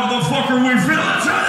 motherfucker, we feel attacked!